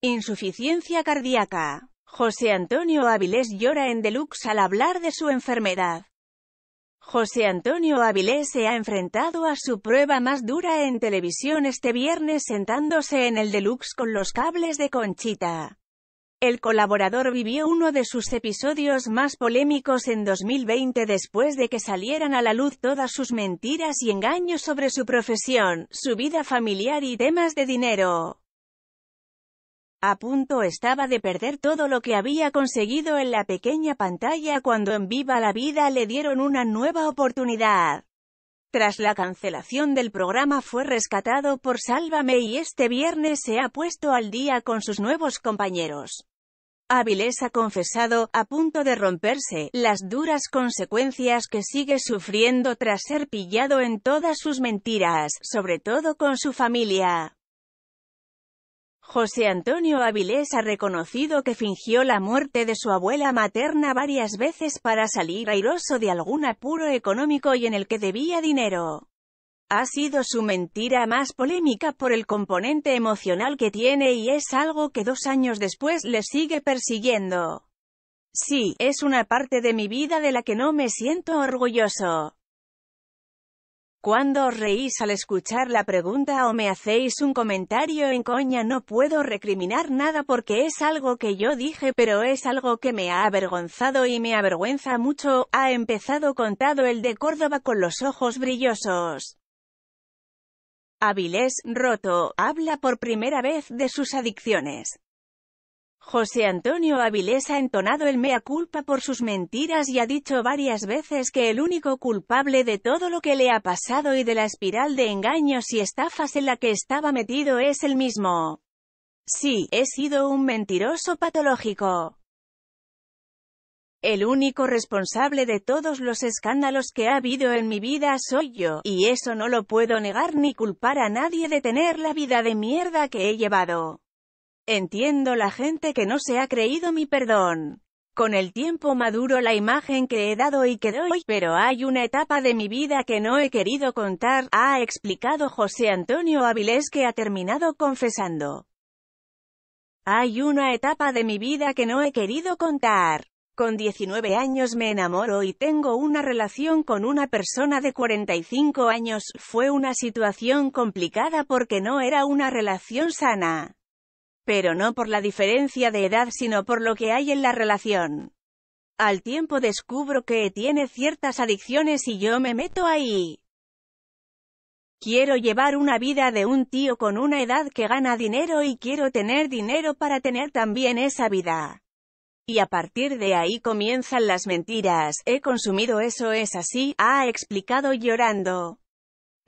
Insuficiencia cardíaca. José Antonio Avilés llora en Deluxe al hablar de su enfermedad. José Antonio Avilés se ha enfrentado a su prueba más dura en televisión este viernes sentándose en el Deluxe con los cables de Conchita. El colaborador vivió uno de sus episodios más polémicos en 2020 después de que salieran a la luz todas sus mentiras y engaños sobre su profesión, su vida familiar y temas de dinero. A punto estaba de perder todo lo que había conseguido en la pequeña pantalla cuando en Viva la Vida le dieron una nueva oportunidad. Tras la cancelación del programa fue rescatado por Sálvame y este viernes se ha puesto al día con sus nuevos compañeros. Avilés ha confesado, a punto de romperse, las duras consecuencias que sigue sufriendo tras ser pillado en todas sus mentiras, sobre todo con su familia. José Antonio Avilés ha reconocido que fingió la muerte de su abuela materna varias veces para salir airoso de algún apuro económico y en el que debía dinero. Ha sido su mentira más polémica por el componente emocional que tiene y es algo que dos años después le sigue persiguiendo. Sí, es una parte de mi vida de la que no me siento orgulloso. Cuando os reís al escuchar la pregunta o me hacéis un comentario en coña no puedo recriminar nada porque es algo que yo dije pero es algo que me ha avergonzado y me avergüenza mucho, ha empezado contado el de Córdoba con los ojos brillosos. Avilés, roto, habla por primera vez de sus adicciones. José Antonio Avilés ha entonado el mea culpa por sus mentiras y ha dicho varias veces que el único culpable de todo lo que le ha pasado y de la espiral de engaños y estafas en la que estaba metido es el mismo. Sí, he sido un mentiroso patológico. El único responsable de todos los escándalos que ha habido en mi vida soy yo, y eso no lo puedo negar ni culpar a nadie de tener la vida de mierda que he llevado. Entiendo la gente que no se ha creído mi perdón. Con el tiempo maduro la imagen que he dado y que doy, pero hay una etapa de mi vida que no he querido contar, ha explicado José Antonio Avilés que ha terminado confesando. Hay una etapa de mi vida que no he querido contar. Con 19 años me enamoro y tengo una relación con una persona de 45 años. Fue una situación complicada porque no era una relación sana pero no por la diferencia de edad sino por lo que hay en la relación. Al tiempo descubro que tiene ciertas adicciones y yo me meto ahí. Quiero llevar una vida de un tío con una edad que gana dinero y quiero tener dinero para tener también esa vida. Y a partir de ahí comienzan las mentiras, he consumido eso es así, ha explicado llorando.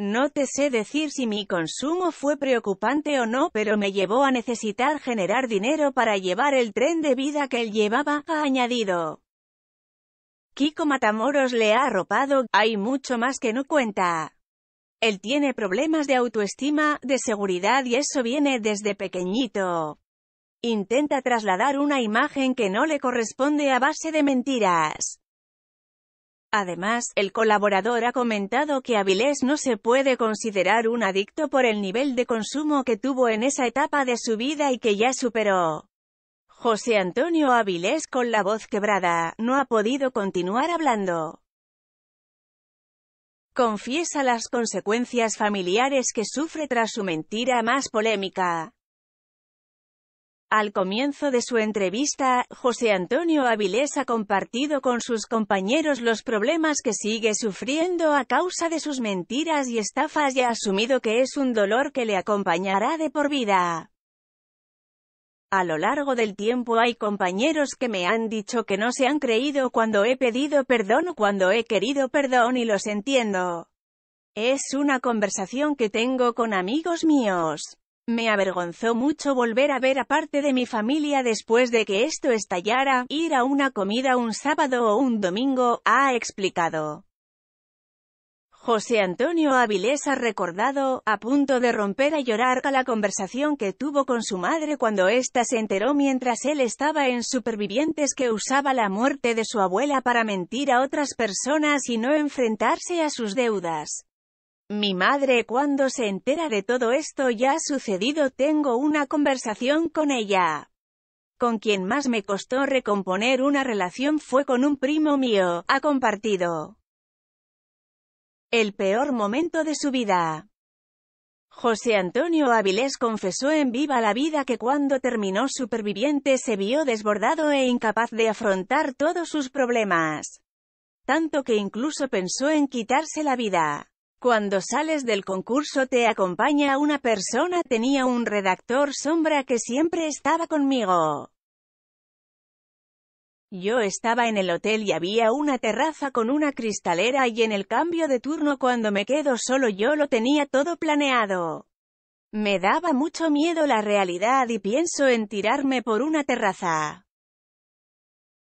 No te sé decir si mi consumo fue preocupante o no, pero me llevó a necesitar generar dinero para llevar el tren de vida que él llevaba, ha añadido. Kiko Matamoros le ha arropado, hay mucho más que no cuenta. Él tiene problemas de autoestima, de seguridad y eso viene desde pequeñito. Intenta trasladar una imagen que no le corresponde a base de mentiras. Además, el colaborador ha comentado que Avilés no se puede considerar un adicto por el nivel de consumo que tuvo en esa etapa de su vida y que ya superó. José Antonio Avilés con la voz quebrada, no ha podido continuar hablando. Confiesa las consecuencias familiares que sufre tras su mentira más polémica. Al comienzo de su entrevista, José Antonio Avilés ha compartido con sus compañeros los problemas que sigue sufriendo a causa de sus mentiras y estafas y ha asumido que es un dolor que le acompañará de por vida. A lo largo del tiempo hay compañeros que me han dicho que no se han creído cuando he pedido perdón o cuando he querido perdón y los entiendo. Es una conversación que tengo con amigos míos. Me avergonzó mucho volver a ver a parte de mi familia después de que esto estallara, ir a una comida un sábado o un domingo, ha explicado. José Antonio Avilés ha recordado, a punto de romper a llorar, a la conversación que tuvo con su madre cuando ésta se enteró mientras él estaba en Supervivientes que usaba la muerte de su abuela para mentir a otras personas y no enfrentarse a sus deudas. Mi madre cuando se entera de todo esto ya ha sucedido tengo una conversación con ella. Con quien más me costó recomponer una relación fue con un primo mío, ha compartido. El peor momento de su vida. José Antonio Avilés confesó en Viva la Vida que cuando terminó Superviviente se vio desbordado e incapaz de afrontar todos sus problemas. Tanto que incluso pensó en quitarse la vida. Cuando sales del concurso te acompaña una persona tenía un redactor sombra que siempre estaba conmigo. Yo estaba en el hotel y había una terraza con una cristalera y en el cambio de turno cuando me quedo solo yo lo tenía todo planeado. Me daba mucho miedo la realidad y pienso en tirarme por una terraza.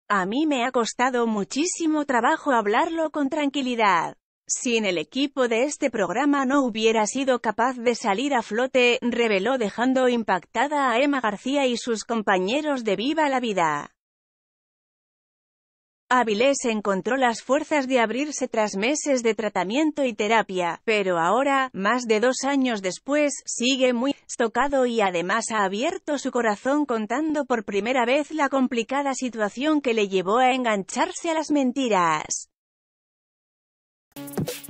A mí me ha costado muchísimo trabajo hablarlo con tranquilidad. Sin el equipo de este programa no hubiera sido capaz de salir a flote, reveló dejando impactada a Emma García y sus compañeros de Viva la Vida. Avilés encontró las fuerzas de abrirse tras meses de tratamiento y terapia, pero ahora, más de dos años después, sigue muy tocado y además ha abierto su corazón contando por primera vez la complicada situación que le llevó a engancharse a las mentiras. Thank you.